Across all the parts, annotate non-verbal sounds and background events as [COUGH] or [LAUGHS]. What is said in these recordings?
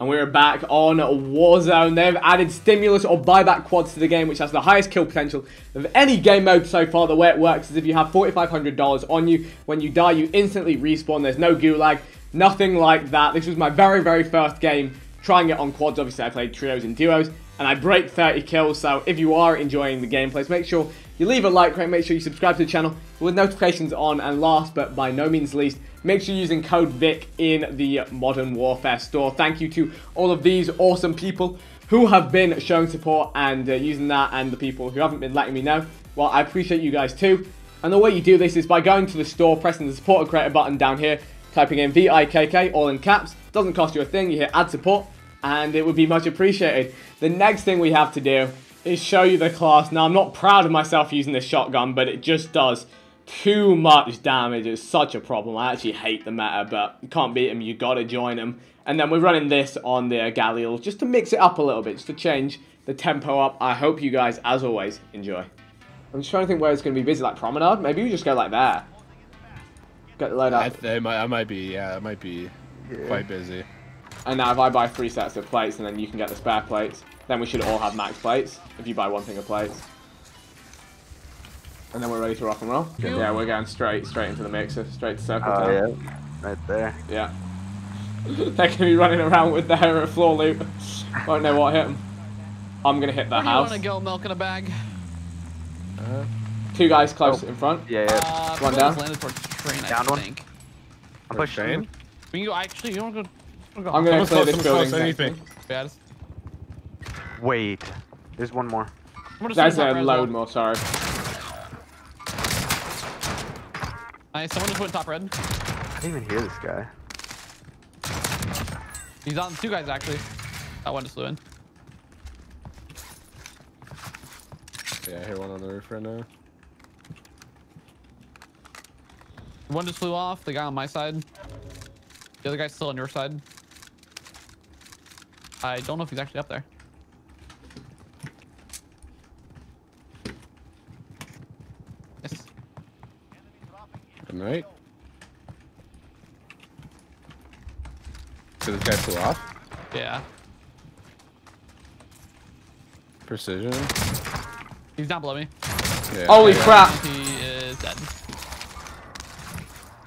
And we're back on Warzone. They've added stimulus or buyback quads to the game, which has the highest kill potential of any game mode so far. The way it works is if you have $4,500 on you, when you die, you instantly respawn. There's no gulag, nothing like that. This was my very, very first game trying it on quads. Obviously, I played trios and duos, and I break 30 kills. So if you are enjoying the gameplays, make sure you leave a like, make sure you subscribe to the channel with notifications on. And last but by no means least, make sure you're using code VIKK in the Modern Warfare store. Thank you to all of these awesome people who have been showing support and uh, using that and the people who haven't been letting me know. Well, I appreciate you guys too. And the way you do this is by going to the store, pressing the support or creator button down here, typing in VIKK, all in caps. Doesn't cost you a thing. You hit add support and it would be much appreciated. The next thing we have to do is show you the class. Now, I'm not proud of myself using this shotgun, but it just does too much damage. It's such a problem. I actually hate the meta, but you can't beat them. You gotta join them. And then we're running this on the Galil just to mix it up a little bit, just to change the tempo up. I hope you guys, as always, enjoy. I'm just trying to think where it's going to be busy, like Promenade? Maybe we just go like that. Get the load up. I, I, might, I might be, yeah, it might be yeah. quite busy. And now if I buy three sets of plates and then you can get the spare plates, then we should all have max plates if you buy one thing of plates. And then we're ready to rock and roll. Yeah, we're going straight, straight into the mixer, straight to circle Oh yeah, right there. Yeah. [LAUGHS] They're gonna be running around with their [LAUGHS] floor loop. Won't know what hit them. I'm gonna hit the Where house. Do you want to go milk in a bag? Uh, Two guys close oh. in front. Yeah, yeah. Uh, one down. Landed towards train, down I one. think. I'm pushing. train? We can go. Actually, you want to go? I'm gonna clear this building. Anything. Yeah, just, Wait, there's one more. That's a a load more. Sorry. Nice. Someone just went top red. I didn't even hear this guy. He's on two guys actually. That one just flew in. Yeah, I hear one on the roof right now. One just flew off. The guy on my side. The other guy's still on your side. I don't know if he's actually up there. Yes. Good night. So this guy flew off? Yeah. Precision. He's down below me. Yeah. Holy yeah. crap! He is dead.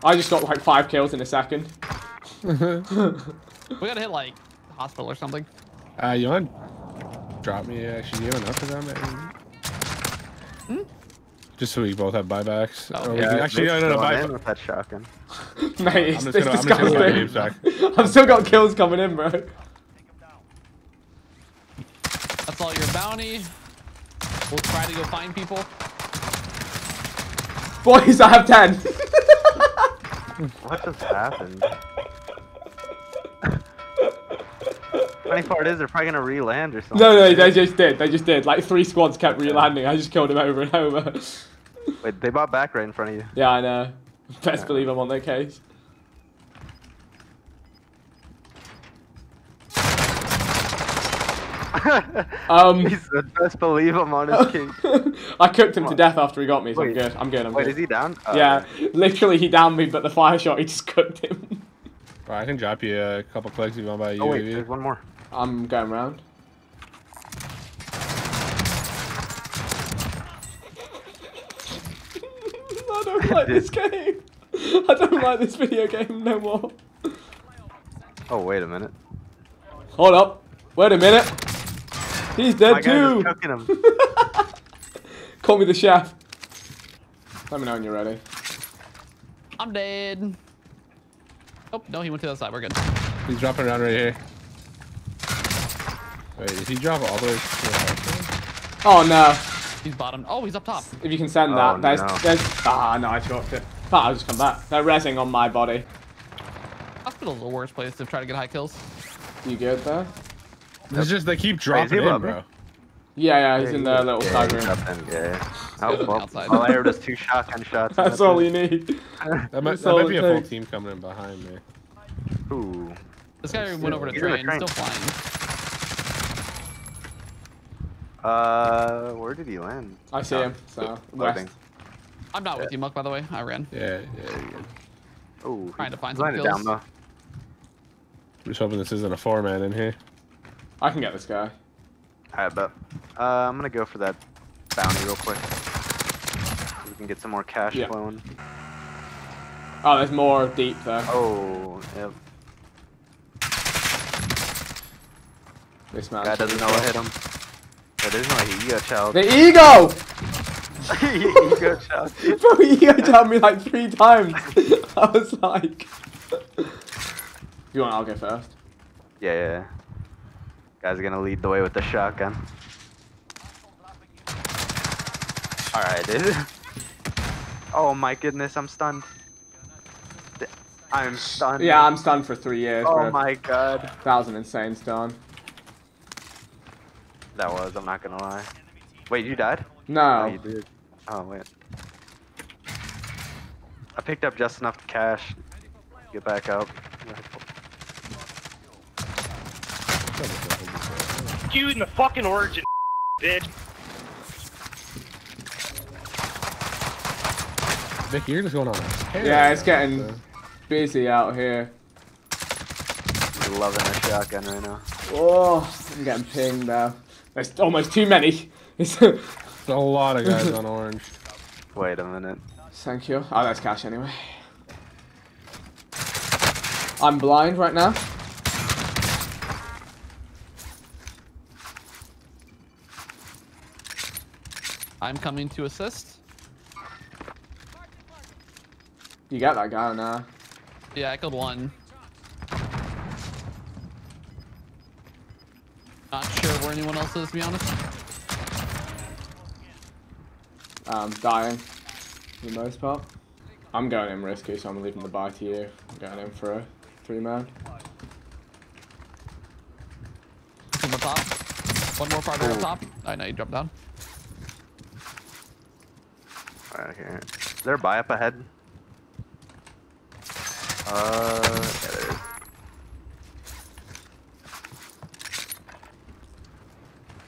I just got like five kills in a second. [LAUGHS] [LAUGHS] We gotta hit like hospital or something. Uh, you want to drop me actually you enough of them? Hmm? Just so we both have buybacks. Oh, Or Yeah, actually, no, Nate's no, no, going buy, with that shotgun. [LAUGHS] Mate, I'm just gonna, I'm just gonna buy games back. [LAUGHS] I've still got kills coming in, bro. That's all your bounty. We'll try to go find people. Boys, I have 10. What just happened? [LAUGHS] Funny part is they're probably gonna re-land or something. no, no, they just did. They just did. Like three squads kept re-landing. I just killed them over and over. Wait, they bought back right in front of you. yeah, I know. Best believe I'm on their case. [LAUGHS] Um, He's the best believe I'm on his case. [LAUGHS] I cooked him to death after he got me, so I'm good. I'm good. I'm Wait, good. is he down? Oh, yeah, literally, he downed me, but the fire shot, he just cooked him. Bro, I can drop you a couple clicks if you want to buy a Oh wait, UAV. there's one more. I'm going round. [LAUGHS] I don't like this [LAUGHS] game. I don't like this video game no more. Oh wait a minute. Hold up. Wait a minute. He's dead My too. him. [LAUGHS] Call me the chef. Let me know when you're ready. I'm dead. Oh, no, he went to the other side. We're good. He's dropping around right here. Wait, is he drop all the way to the house? Oh no. He's bottom. Oh, he's up top. If you can send Oh, that, there's, no. there's. Ah no, I dropped it. But I'll just come back. They're rezzing on my body. Hospital's the worst place to try to get high kills. You good there? It's just they keep dropping he in, above bro. Yeah, yeah, he's Yeah, in he- the little yeah, side room. up yeah. Oh, well, outside. all I heard was two shotgun shots. and That's all it. you need. [LAUGHS] That might, that might be a full team coming in behind me. Ooh. This guy went over to the train. train. Still flying. Uh, where did he land? I see him. So west. I'm not with you, Muck, by the way. I ran. Yeah, yeah, you're Trying to find he's some landed kills. down though. Just hoping this isn't a four man in here. I can get this guy. Alright, but uh, I'm gonna go for that bounty real quick. So we can get some more cash Yeah. flowing. Oh, there's more deep there. Oh, yep. This man. Guy doesn't know what hit him. Yeah, there's no ego child. The ego! [LAUGHS] [LAUGHS] ego child. Bro, ego told me like three times. [LAUGHS] I was like. "Do you want? I'll go first. Yeah, yeah. yeah. Guy's gonna lead the way with the shotgun. Alright, dude. Oh my goodness, I'm stunned. I'm stunned. Yeah, I'm stunned for three years. Oh bro. my god. That was an insane stun. That was, I'm not gonna lie. Wait, you died? Oh, No. you did. Oh, wait. I picked up just enough cash. Get back up. You in the fucking origin, bitch. Vic, you're just going on a Yeah, it's getting busy out here. I'm loving a shotgun right now. Oh, I'm getting pinged now. There's almost too many. [LAUGHS] It's- There's a lot of guys on orange. Wait a minute. Thank you. Oh, that's cash anyway. I'm blind right now. I'm coming to assist. You got that guy now. Yeah, I killed one. Not where anyone else is, to be honest. Um, dying. For the most part. I'm going in risky, so I'm leaving the buy to you. I'm going in for a three man. From the top. One more part up top. I know you dropped down. Alright, here. Is there a buy up ahead? Uh, yeah, there is.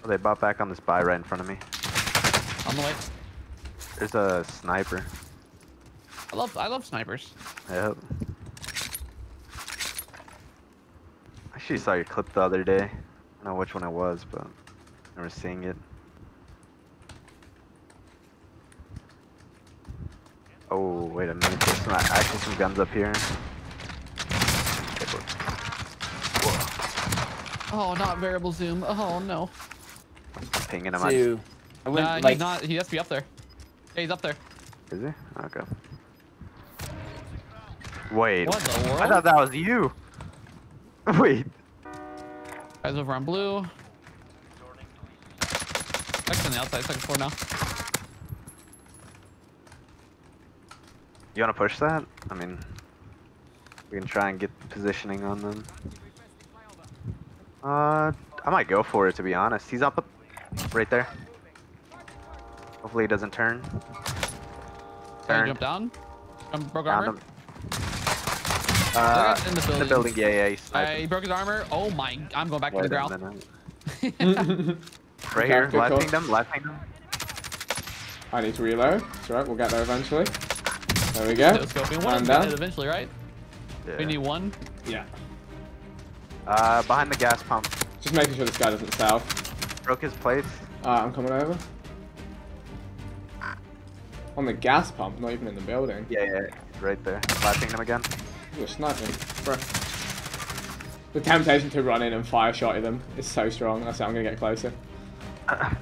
Oh, they bought back on this buy right in front of me. On the way. There's a sniper. I love I love snipers. Yep. I actually saw your clip the other day. I don't know which one it was, but I remember seeing it. Oh, wait a minute. There's some, actually some guns up here. Oh, not variable zoom. Oh no. Pinging him. on- Two. I went Nah, like he's not. He has to be up there. Yeah, he's up there. Is he? Okay. Wait. What the world? I thought that was you. [LAUGHS] Wait. Guys over on blue. Actually on the outside, second floor now. You wanna push that? I mean, we can try and get positioning on them. Uh, I might go for it to be honest. He's up, right there. Hopefully he doesn't turn. Can you Turn. jump down? Jump, broke Down armor. the- Uh, in the in the building. building. Yeah, yeah. He's Uh, he broke his armor. Oh my! I'm going back to the ground. [LAUGHS] Right here, good left call. kingdom, left kingdom. I need to reload. It's alright, we'll get there eventually. There we No go. scoping. One Man is down. eventually, right? We need one. Yeah. Uh, behind the gas pump. Just making sure this guy doesn't south. Broke his plates. Alright, I'm coming over. On the gas pump, not even in the building. Yeah, yeah, right there. Left kingdom again. You're sniping. Bro. The temptation to run in and fire shot at them is so strong. That's how I'm gonna get closer. [LAUGHS]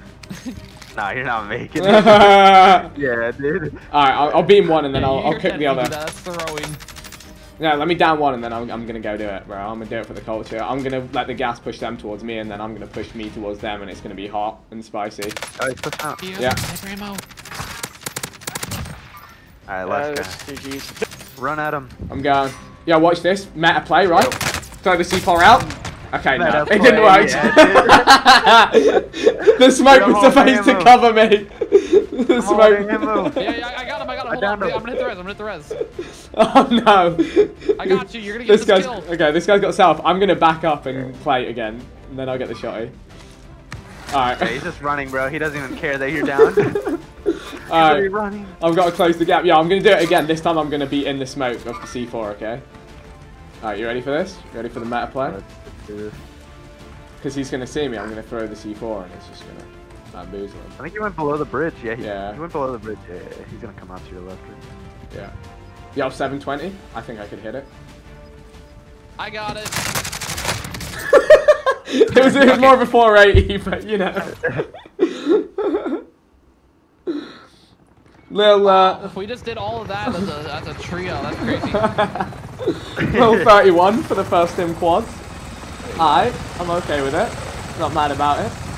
Nah, you're not making [LAUGHS] it. [LAUGHS] Yeah, dude. I'll, I'll beam one and then I'll, I'll kick the other. That's throwing. Yeah, let me down one and then I'm, I'm gonna go do it, bro. I'm gonna do it for the culture. I'm gonna let the gas push them towards me and then I'm gonna push me towards them and it's gonna be hot and spicy. Oh, he's pushing out. He Yeah. has hyper ammo. Alright, last that's guy. Run at him. I'm going. Yeah, watch this. Meta play, right? Throw the C4 out. Okay, no, Meta it didn't work. [LAUGHS] the smoke was on, supposed to cover me. [LAUGHS] the Come on, smoke. [LAUGHS] Yeah, yeah, I got him. I got him. I Hold on. downed him. I'm gonna hit the res. I'm gonna hit the res. Oh no. I got you. You're gonna get this this guy's kill. okay. This guy's got self. I'm gonna back up and play it again, and then I'll get the shotty. All right. Yeah, he's just running, bro. He doesn't even care that you're down. he's All already right. running. I've got to close the gap. Yeah, I'm gonna do it again. This time I'm gonna be in the smoke of the C4. Okay. Alright, you ready for this? You ready for the meta play? Let's do this. Because he's gonna see me, I'm gonna throw the C4 and it's just gonna bamboozle him. I think he went below the bridge. Yeah, he, Yeah. he went below the bridge. Yeah, yeah, yeah. he's gonna come out to your left. Yeah. Yo, 720. I think I could hit it. I got it. [LAUGHS] it was, it was more of a 480, but you know. [LAUGHS] Lil, uh, If we just did all of that as a, as a trio, that's crazy. [LAUGHS] Lil 31 for the first Tim quads. Alright, I'm okay with it. Not mad about it.